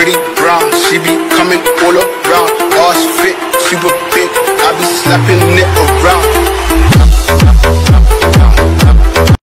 pretty brown. She be coming all around. Ass fit, super big. I be slapping it around.